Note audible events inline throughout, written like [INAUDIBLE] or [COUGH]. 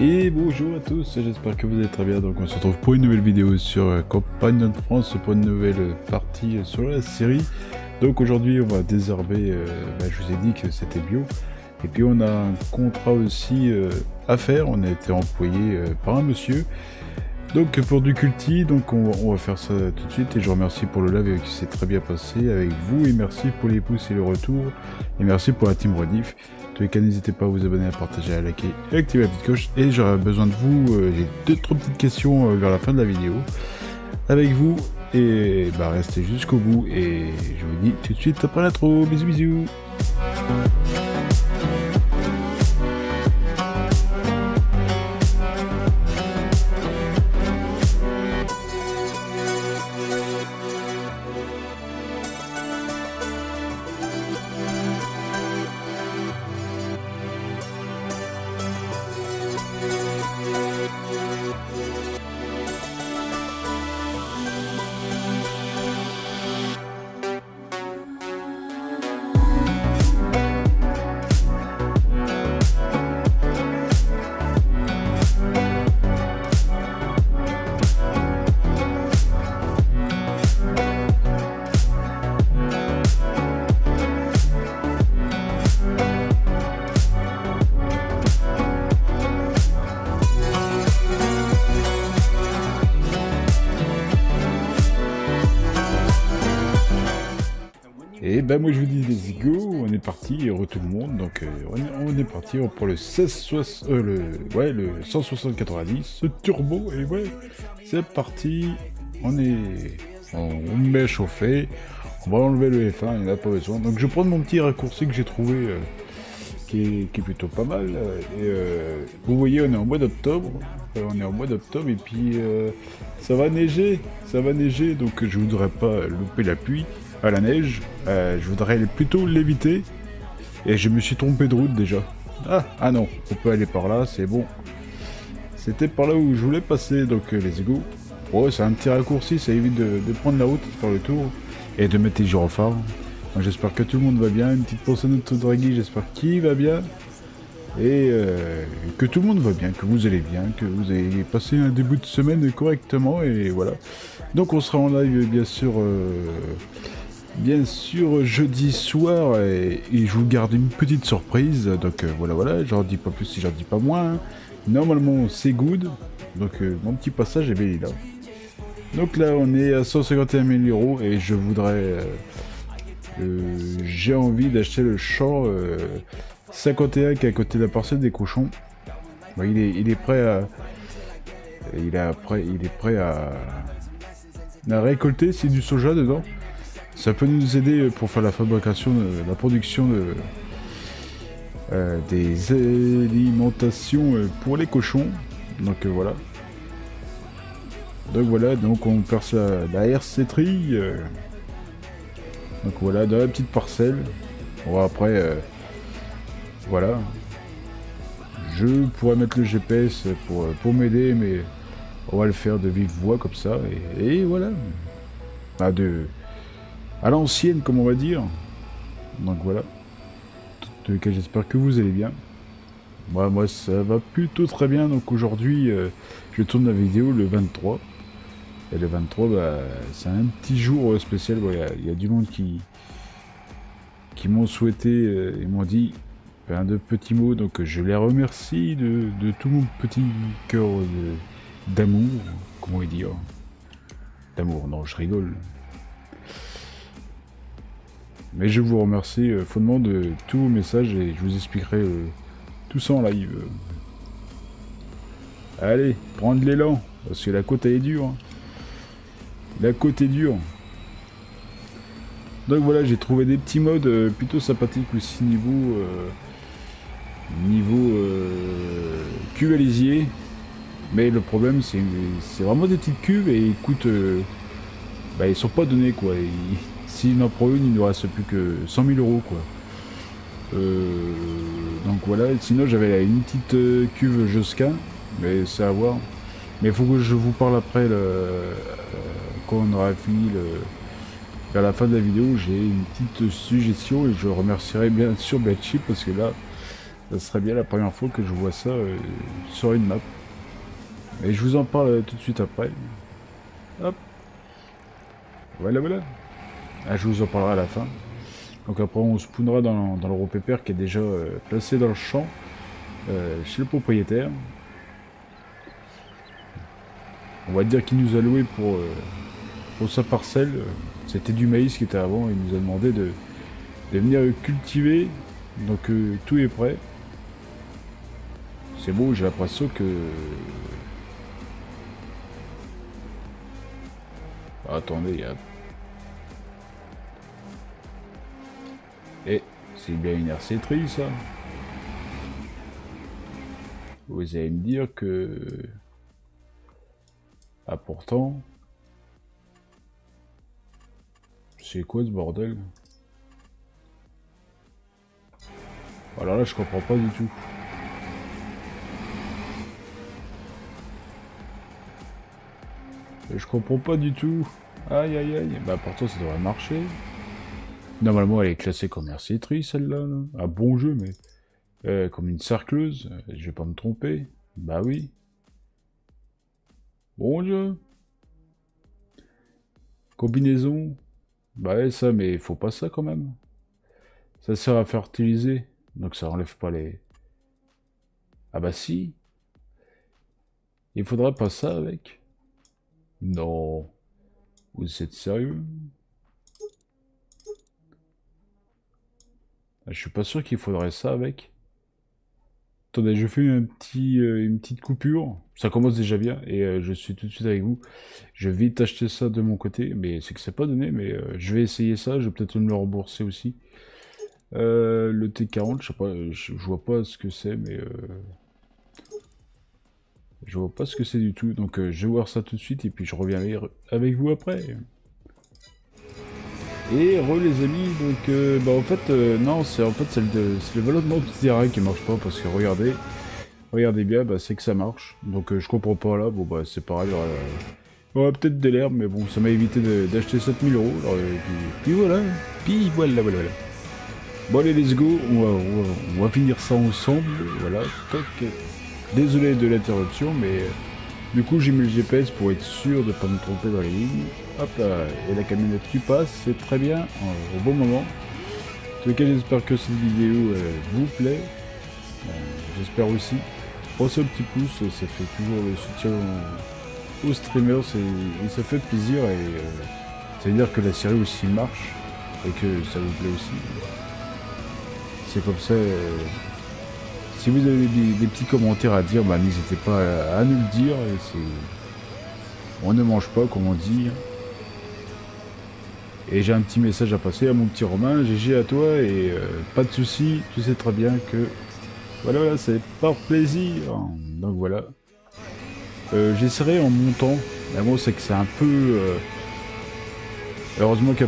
Et bonjour à tous, j'espère que vous allez très bien. Donc on se retrouve pour une nouvelle vidéo sur euh, Compagnon de France, pour une nouvelle partie euh, sur la série. Donc aujourd'hui on va désherber, euh, bah, je vous ai dit que c'était bio. Et puis on a un contrat aussi à faire, on a été employé par un monsieur. Donc pour du culti, donc on, va faire ça tout de suite et je remercie pour le live qui s'est très bien passé avec vous et merci pour les pouces et le retour et merci pour la team Rediff tous les cas, n'hésitez pas à vous abonner, à partager, à liker et à activer la petite cloche. Et j'aurai besoin de vous, euh, j'ai deux, trois petites questions euh, vers la fin de la vidéo avec vous. Et bah restez jusqu'au bout. Et je vous dis tout de suite après l'intro. Bisous bisous. Ben moi je vous dis let's go, on est parti, heureux tout le monde, donc euh, on, est, parti pour le 16 euh, le, ouais, le 160-90, ce turbo, et ouais, c'est parti, on est, on, met chauffé, on va enlever le F1, il n'y en a pas besoin, donc je prends mon petit raccourci que j'ai trouvé, euh, qui, est, plutôt pas mal, et vous voyez on est en mois d'octobre, on est en mois d'octobre, et puis ça va neiger, ça va neiger, donc je voudrais pas louper la pluie, à la neige. Euh, je voudrais plutôt l'éviter. Et je me suis trompé de route déjà. Ah, ah non, on peut aller par là, c'est bon. C'était par là où je voulais passer, donc euh, les égouts. Oh, c'est un petit raccourci, ça évite de, prendre la route, de faire le tour. Et de mettre les gyrophares. J'espère que tout le monde va bien. Une petite pensée de notre Draghi, j'espère qu'il va bien. Et euh, que tout le monde va bien, que vous allez bien, que vous avez passé un début de semaine correctement. Et voilà. Donc on sera en live, bien sûr bien sûr jeudi soir et, je vous garde une petite surprise. Donc euh, voilà, voilà, j'en dis pas plus si j'en dis pas moins. Normalement c'est good. Donc euh, mon petit passage est bien là. Donc là on est à 151 000 euros et je voudrais... Euh, j'ai envie d'acheter le champ 51 qui est à côté de la parcelle des cochons. il, est, il est prêt à... Il prêt, il est prêt à, récolter, c'est du soja dedans. Ça peut nous aider pour faire la fabrication, la production de, euh, des alimentations euh, pour les cochons. Donc euh, voilà. Donc voilà, donc on perce la, RC tri. Donc voilà, dans la petite parcelle. Bon après, voilà. Je pourrais mettre le GPS pour, pour m'aider, mais on va le faire de vive voix comme ça. Et, voilà. Pas de à l'ancienne, comme on va dire. Donc voilà. En tout cas, j'espère que vous allez bien. Moi, moi, ça va plutôt très bien. Donc aujourd'hui, euh, je tourne la vidéo le 23. Et le 23, bah, c'est un petit jour spécial. Il y, a du monde qui, m'ont souhaité euh, et m'ont dit un de petits mots. Donc je les remercie de, tout mon petit cœur d'amour. Comment dire D'amour, non, je rigole. Mais je vous remercie euh, fondement de tous vos messages et je vous expliquerai euh, tout ça en live. Allez, prendre l'élan, parce que la côte elle est dure. Hein. La côte est dure. Donc voilà, j'ai trouvé des petits modes euh, plutôt sympathiques aussi niveau niveau cube lisier. Mais le problème c'est vraiment des petites cuves et ils coûtent bah, ils sont pas donnés quoi. [LAUGHS] S'il en prend une, il ne reste plus que 100 000 euros, quoi. Euh, donc voilà, sinon j'avais une petite euh, cuve Josquin, mais c'est à voir. Mais il faut que je vous parle après, euh, quand on aura fini le, vers la fin de la vidéo, j'ai une petite suggestion et je remercierai bien sûr Betchy parce que là, Ça serait bien la première fois que je vois ça euh, sur une map. Et je vous en parle tout de suite après. Hop. Voilà, voilà. Ah, je vous en parlerai à la fin. Donc après, on spawnera dans, dans le pépère qui est déjà euh, placé dans le champ euh, chez le propriétaire. On va dire qu'il nous a loué pour, pour sa parcelle. C'était du maïs qui était avant. Il nous a demandé de, de venir cultiver. Donc tout est prêt. C'est beau, j'ai l'impression que... attendez, il y a... Eh, c'est bien une RC3 ça Vous allez me dire que... Ah pourtant... C'est quoi ce bordel Alors là je comprends pas du tout. Je comprends pas du tout. Aïe aïe aïe. Bah pourtant ça devrait marcher. Normalement elle est classée comme RC3 celle-là. Ah bon jeu mais... Euh, comme une cercleuse. Je vais pas me tromper. Bah oui. Bon jeu. Combinaison. Bah ouais ça mais faut pas ça quand même. Ça sert à fertiliser. Donc ça enlève pas les... Ah bah si. Il faudra pas ça avec. Non. Vous êtes sérieux? Ah, Je suis pas sûr qu'il faudrait ça avec. Attendez, je fais euh, une petite coupure. Ça commence déjà bien et euh, je suis tout de suite avec vous. Je vais vite acheter ça de mon côté, mais c'est que c'est pas donné, mais euh, je vais essayer ça. Je vais peut-être me le rembourser aussi. le T40, je sais pas, je, je vois pas ce que c'est, mais je vois pas ce que c'est du tout, donc je vais voir ça tout de suite et puis je reviens avec vous après. Et re les amis, donc euh, bah en fait euh, non c'est en fait c'est le, le ballonnement du terrain qui marche pas parce que regardez, regardez bien, bah, c'est que ça marche. Donc je comprends pas là, bon bah c'est pareil, il y aura, peut-être de l'herbe, mais bon ça m'a évité d'acheter 7000 euros. Puis, voilà, puis voilà, voilà, voilà. Bon allez let's go, on va, on va finir ça ensemble, voilà, toc. Désolé de l'interruption, mais euh, du coup j'ai mis le GPS pour être sûr de ne pas me tromper dans les lignes. Hop là, et la camionnette qui passe, c'est très bien, euh, au bon moment. En tout cas, j'espère que cette vidéo euh, vous plaît. j'espère aussi. Pensez au petit pouce, ça fait toujours le soutien aux streamers, ça fait plaisir et ça veut dire que la série aussi marche et que ça vous plaît aussi. C'est comme ça si vous avez des, petits commentaires à dire, bah, n'hésitez pas à, nous le dire. On ne mange pas, comme on dit. Et j'ai un petit message à passer à mon petit Romain. GG à toi et euh, pas de soucis. Tu sais très bien que voilà, c'est par plaisir. Donc voilà. Euh, j'essaierai en montant. Mais bon, c'est que c'est un peu. Euh, heureusement que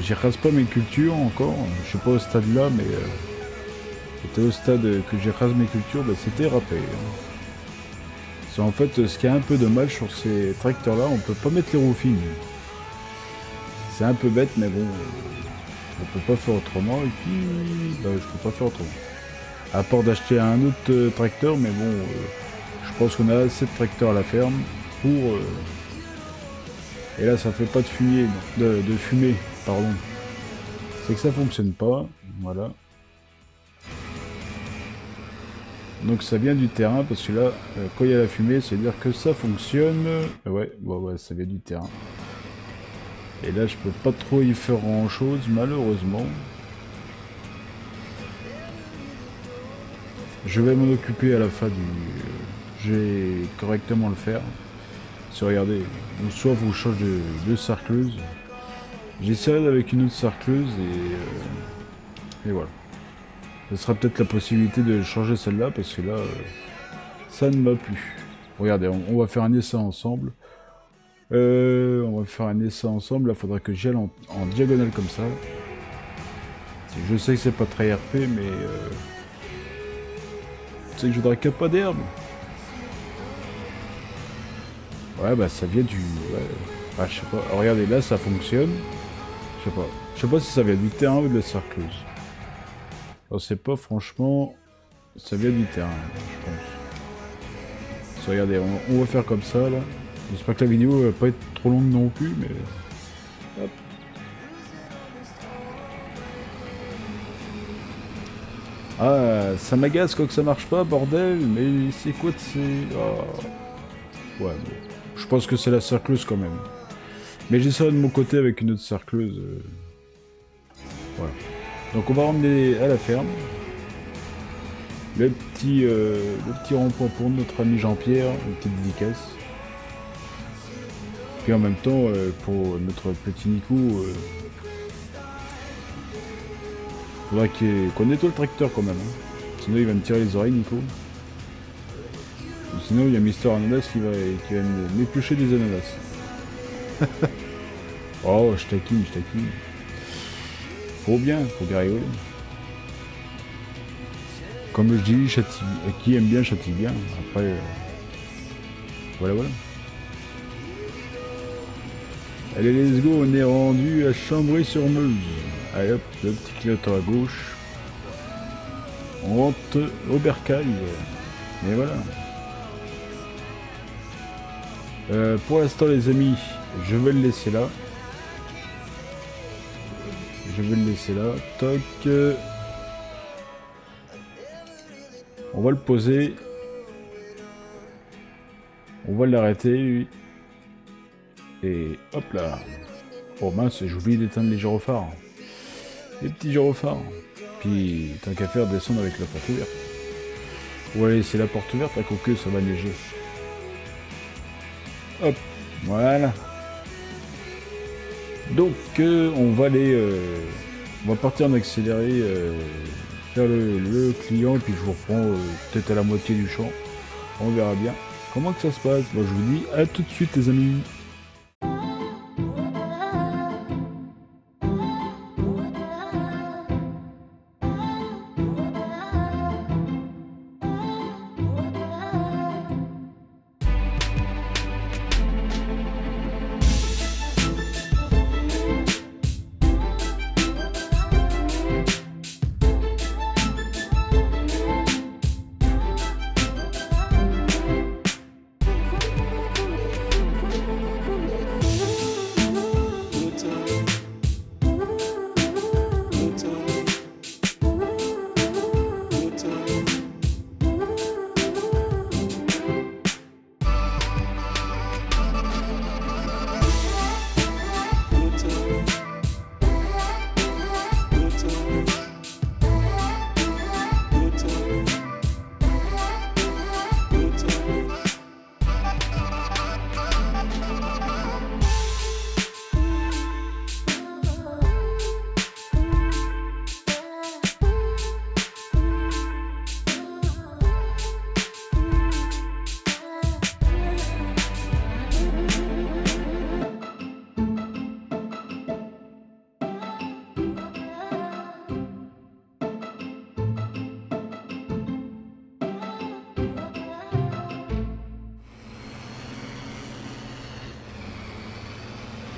j'écrase pas mes cultures encore. Je suis pas au stade là, mais c'était au stade que j'ai rasé mes cultures, bah, c'était râpé. C'est en fait ce qui est un peu dommage sur ces tracteurs là, on peut pas mettre les roues fines. C'est un peu bête mais bon, on peut pas faire autrement et puis bah, je peux pas faire autrement. À part d'acheter un autre euh, tracteur mais bon, euh, je pense qu'on a assez de tracteurs à la ferme pour... Euh, et là ça fait pas de fumée, de, de fumée, pardon. C'est que ça fonctionne pas, voilà. Donc ça vient du terrain, parce que là, euh, quand il y a la fumée, c'est dire que ça fonctionne. Ouais, ouais, ouais, ça vient du terrain. Et là, je peux pas trop y faire grand chose, malheureusement. Je vais m'en occuper à la fin du... Je vais correctement le faire. Si regardez, soit vous changez de, de sarcleuse. J'essaierai avec une autre sarcleuse et... Euh, et voilà. Ce sera peut-être la possibilité de changer celle-là, parce que là, euh, ça ne m'a plus. Regardez, on, va faire un essai ensemble. Euh, on va faire un essai ensemble. Là, faudra que j'aille en, diagonale comme ça. Je sais que c'est pas très RP, mais... Euh, c'est que je voudrais qu'il pas d'herbe. Ouais, bah ça vient du... Ah, je sais pas. regardez, là, ça fonctionne. Je sais pas. Je sais pas si ça vient du terrain ou de la cercleuse. Sait pas franchement ça vient du terrain, je pense. regardez, on, va faire comme ça là. J'espère que la vidéo va pas être trop longue non plus, mais... Hop. Ah, ça m'agace quand ça marche pas, bordel, mais c'est quoi de ces... Oh. Ouais, je pense que c'est la cercleuse quand même. Mais j'essaierai de mon côté avec une autre cercleuse. Euh. Voilà. Donc on va ramener à la ferme. Le petit, euh, petit rond-point pour notre ami Jean-Pierre, une petite dédicace. Puis en même temps, euh, pour notre petit Nico, euh, faudra qu'on nettoie le tracteur quand même. Hein. Sinon il va me tirer les oreilles Nico. sinon il y a Mister Ananas qui va, qui va m'éplucher des ananas. [LAUGHS] oh, je taquine, je taquine. Bien, faut bien rigoler. Comme je dis, qui aime bien châtie bien. Après, euh, voilà, voilà. Allez, let's go, on est rendu à Chambray-sur-Meuse. Allez hop, le petit clignotant à gauche. On rentre au bercail. Mais voilà. Euh, pour l'instant, les amis, je vais le laisser là. Je vais le laisser là. Toc. On va le poser. On va l'arrêter, Et hop là. Oh mince, j'ai oublié d'éteindre les gyrophares. Les petits gyrophares. Puis, tant qu'à faire, descendre avec la porte ouverte. Ouais, c'est la porte ouverte, à que ça va neiger. Hop, voilà. Donc, euh, on va aller... Euh, on va partir en accéléré, euh, faire le, client, et puis je vous reprends peut-être à la moitié du champ. On verra bien. Comment ça se passe? Moi, je vous dis à tout de suite, les amis.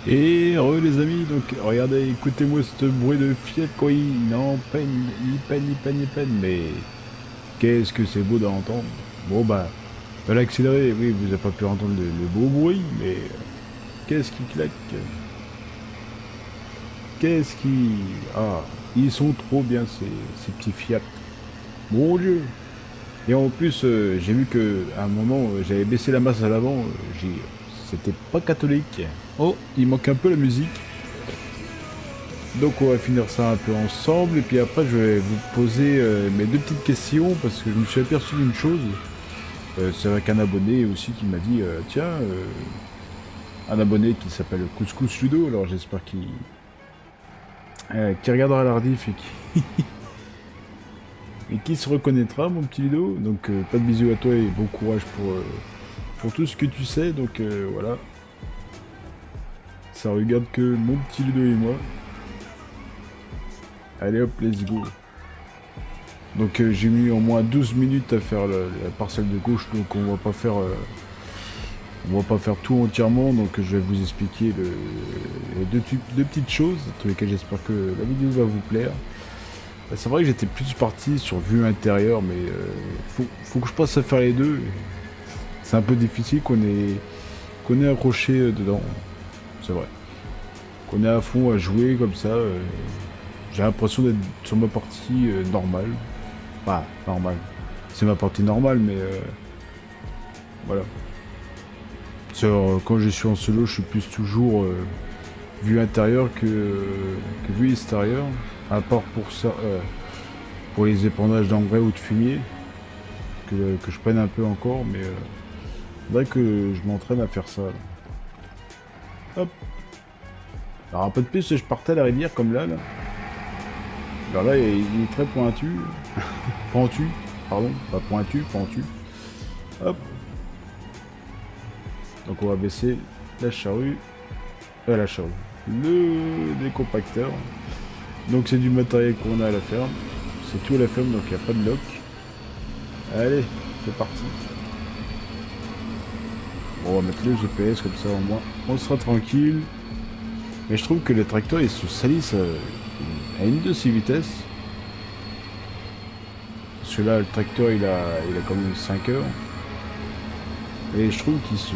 Et heureux les amis, donc regardez, écoutez-moi ce bruit de Fiat quoi, il en peine, il peine, il peine, il peine, mais qu'est-ce que c'est beau d'entendre. Bon bah, à l'accélérer, oui, vous n'avez pas pu entendre le, beau bruit, mais qu'est-ce qui claque? Qu'est-ce qui... Ah, ils sont trop bien ces, ces petits Fiat. Mon Dieu Et en plus, euh, j'ai vu que à un moment, euh, j'avais baissé la masse à l'avant, euh, j'ai c'était pas catholique. Oh, il manque un peu la musique. Donc on va finir ça un peu ensemble et puis après je vais vous poser euh, mes deux petites questions parce que je me suis aperçu d'une chose. Euh, c'est avec un abonné aussi qui m'a dit euh, tiens un abonné qui s'appelle Couscous Ludo alors j'espère qu'il qui regardera l'ardif et qui [LAUGHS] et qui se reconnaîtra mon petit Ludo donc pas de bisous à toi et bon courage pour pour tout ce que tu sais, donc euh, voilà. Ça regarde que mon petit Ludo et moi. Allez hop, let's go. Donc euh, j'ai mis au moins 12 minutes à faire la, parcelle de gauche, donc on va pas faire... Euh, on va pas faire tout entièrement, donc je vais vous expliquer le, deux, petites choses, dans lesquelles j'espère que la vidéo va vous plaire. C'est vrai que j'étais plus parti sur vue intérieure, mais faut, faut, que je passe à faire les deux. C'est un peu difficile qu'on est, qu'on est accroché euh, dedans. C'est vrai. Qu'on est à fond à jouer comme ça. Euh, j'ai l'impression d'être sur ma partie normale. Pas normale. C'est ma partie normale, mais voilà. quand je suis en solo, je suis plus toujours vue intérieure que, que vue extérieure à part pour ça, euh, pour les épandages d'engrais ou de fumier, que, je prenne un peu encore, mais vrai que je m'entraîne à faire ça. Hop. Alors un peu de plus, je partais à la rivière comme là. là. Alors là, il est très pointu. [LAUGHS] pentu, pardon, pas pointu, pentu. Hop. Donc on va baisser la charrue. Euh, la charrue. Le décompacteur. Donc c'est du matériel qu'on a à la ferme. C'est tout à la ferme, donc il n'y a pas de lock. Allez, c'est parti. On va mettre le GPS comme ça au moins. On sera tranquille. Mais je trouve que les tracteurs ils se salissent à une de ces vitesses. Parce que là le tracteur il a, il a quand même 5 heures. Et je trouve qu'il se.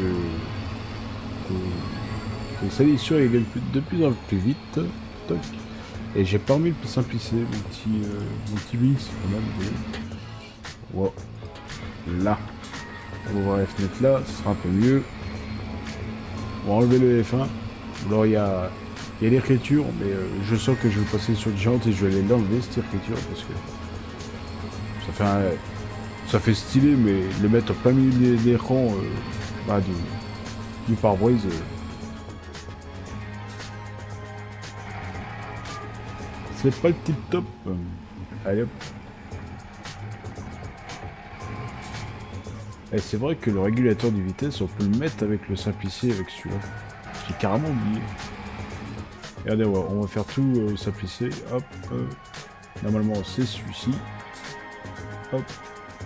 que, salissure il de plus en plus vite. Et j'ai pas envie de simplifier mon petit, euh, mon petit mix quand même. Wow. Là. On va voir la fenêtre là, ce sera un peu mieux. On va enlever le F1. Alors il y a, y a l'écriture, mais euh, je sens que je vais passer sur le géant et je vais aller l'enlever cette écriture parce que ça fait un, ça fait stylé, mais le mettre en plein milieu des rangs euh, bah, du, du pare-brise. C'est pas le tip top. Allez hop. Et c'est vrai que le régulateur de vitesse, on peut le mettre avec le simplicier avec celui-là. J'ai carrément oublié. Regardez, on va faire tout euh. Hop. Euh, normalement, c'est celui-ci. Hop.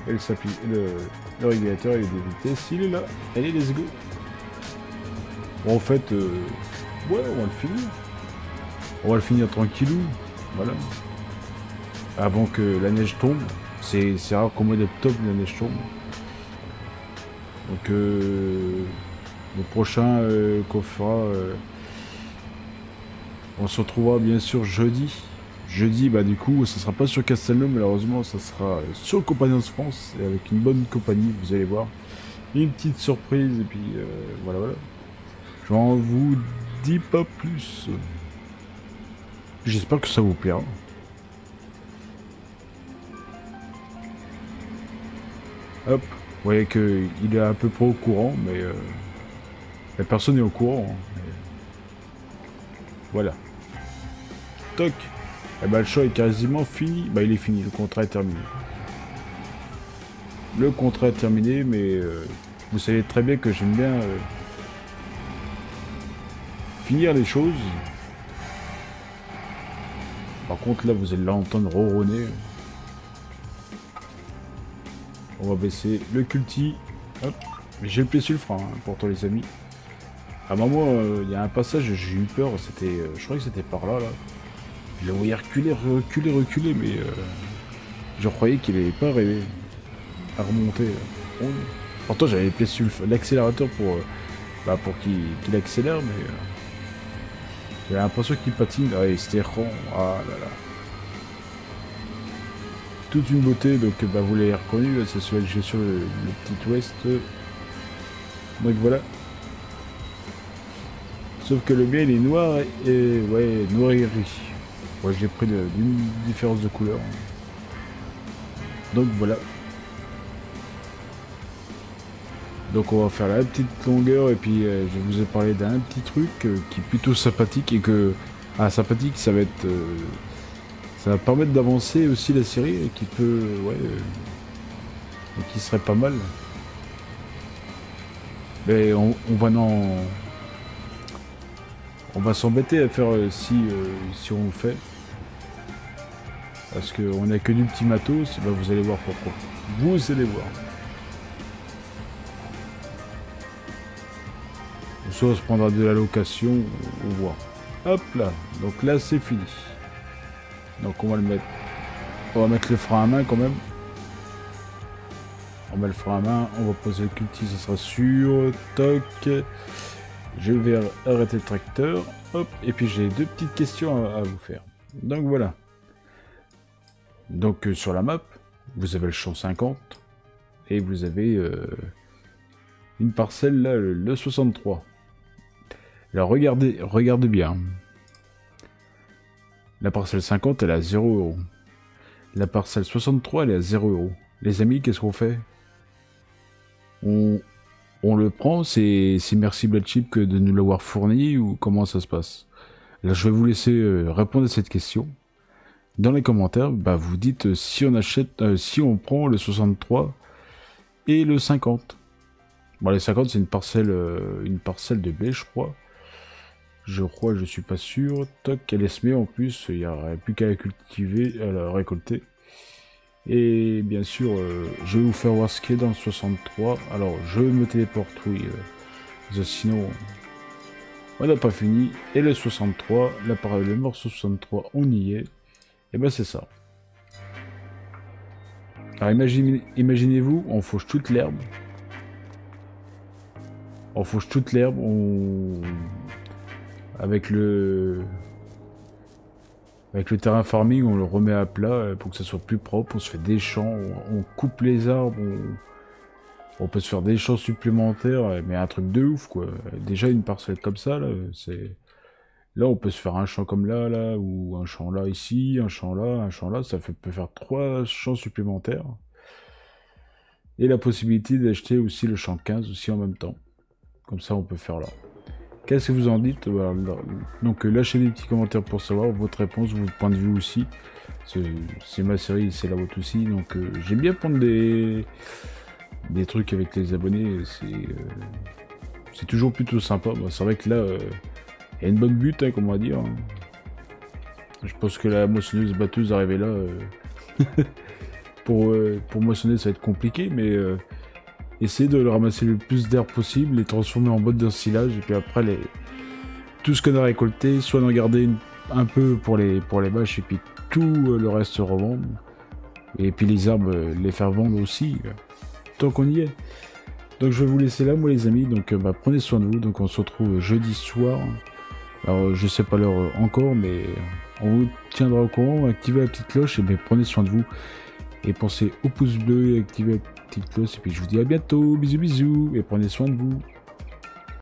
Et le, le, régulateur il est de vitesse, il est là. Allez, let's go. Bon, en fait, euh, ouais, on va le finir. On va le finir tranquillou. Voilà. Avant que la neige tombe. C'est rare qu'au mois d'octobre la neige tombe. Donc euh, le prochain euh, qu'on fera, euh, on se retrouvera bien sûr jeudi. Jeudi, bah du coup, ça sera pas sur Castelnau, malheureusement, ça sera sur Compagnon France, et avec une bonne compagnie, vous allez voir. Une petite surprise, et puis voilà, voilà. Je n'en vous dis pas plus. J'espère que ça vous plaira. Hop, vous voyez qu'il est à peu près au courant, mais euh, la personne est au courant. Hein, voilà. Toc. Et eh ben, le show est quasiment fini. Bah il est fini, le contrat est terminé. Le contrat est terminé, mais euh, vous savez très bien que j'aime bien euh, finir les choses par contre, là, vous allez l'entendre ronronner. On va baisser le culti. Hop. J'ai le frein, hein, pour tous les amis. À un moment, euh, il y a un passage, j'ai eu peur. C'était, euh, je crois que c'était par là, là. Je le voyais reculer, reculer, reculer, mais euh, je croyais qu'il n'avait pas rêvé à remonter. Pourtant, j'avais sur l'accélérateur pour, bah, pour qu'il accélère, mais j'ai l'impression qu'il patine. Ah, c'était rond. Ah là là. Toute une beauté, donc bah, vous l'avez reconnu, c'est celui j'ai sur le, petit ouest. Donc voilà. Sauf que le mien il est noir et ouais noir et gris. Ouais j'ai pris d'une différence de couleur. Donc voilà. Donc on va faire la petite longueur et puis euh, je vous ai parlé d'un petit truc euh, qui est plutôt sympathique et que... Ah sympathique ça va être... Euh, ça va permettre d'avancer aussi la série qui peut... Ouais... qui serait pas mal. Mais on, va non... On va s'embêter à faire si, si on le fait. Parce qu'on a que du petit matos, bah, vous allez voir pourquoi. Vous allez voir. soit on se prendra de la location, on voit. Hop là, donc là c'est fini. Donc on va le mettre On va mettre le frein à main quand même. On met le frein à main, on va poser le culti, ça sera sûr. Toc. Je vais arrêter le tracteur. Hop. Et puis j'ai deux petites questions à, vous faire. Donc voilà. Donc euh, sur la map, vous avez le champ 50. Et vous avez euh, une parcelle là, le 63. Alors regardez, regardez bien. La parcelle 50, elle est à 0 euros. La parcelle 63, elle est à 0 euros. Les amis, qu'est-ce qu'on fait? On, on le prend, c'est merci Chip que de nous l'avoir fourni ou comment ça se passe? Là, je vais vous laisser euh, répondre à cette question. Dans les commentaires, bah, vous dites euh, si on achète, euh, si on prend le 63 et le 50. Bon, les 50, c'est une parcelle, une parcelle de blé, je crois. Je crois, je suis pas sûr. Toc, elle est semée en plus, il n'y aurait plus qu'à la cultiver, à la récolter. Et bien sûr, euh, je vais vous faire voir ce qui est dans le 63. Alors, je me téléporte, oui. Euh, sinon, on n'a pas fini. Et le 63, l'appareil, le morceau 63, on y est. Et ben c'est ça. Alors imaginez, imaginez-vous, on fauche toute l'herbe. On fauche toute l'herbe, on... Avec le... Avec le terrain farming, on le remet à plat euh, pour que ça soit plus propre. On se fait des champs, on, coupe les arbres, on, peut se faire des champs supplémentaires, euh, mais un truc de ouf quoi. Déjà une parcelle comme ça, là, c'est. Là, on peut se faire un champ comme là, là, ou un champ là ici, un champ là, un champ là. Ça fait, peut faire trois champs supplémentaires. Et la possibilité d'acheter aussi le champ 15 aussi en même temps. Comme ça, on peut faire là. Qu'est-ce que vous en dites Donc euh, lâchez des petits commentaires pour savoir votre réponse, votre point de vue aussi. C'est ma série, c'est la vôtre aussi. Donc euh, j'aime bien prendre des, des trucs avec les abonnés. C'est euh, toujours plutôt sympa. c'est vrai que là, il y a une bonne butte, hein, comme on va dire. Hein. Je pense que la moissonneuse batteuse arrivée là. [LAUGHS] pour, pour moissonner, ça va être compliqué, mais essayer de ramasser le plus d'air possible, les transformer en bottes d'ensilage, et puis après, tout ce qu'on a récolté, soit d'en garder un peu pour les, pour bâches, et puis tout le reste revendre. Et puis les arbres, les faire vendre aussi, tant qu'on y est. Donc je vais vous laisser là, moi les amis, donc bah, prenez soin de vous, donc on se retrouve jeudi soir. Alors je sais pas l'heure encore, mais on vous tiendra au courant, activez la petite cloche, et bien prenez soin de vous. Et pensez au pouce bleu et activez petite. Et puis je vous dis à bientôt. Bisous bisous. Et prenez soin de vous.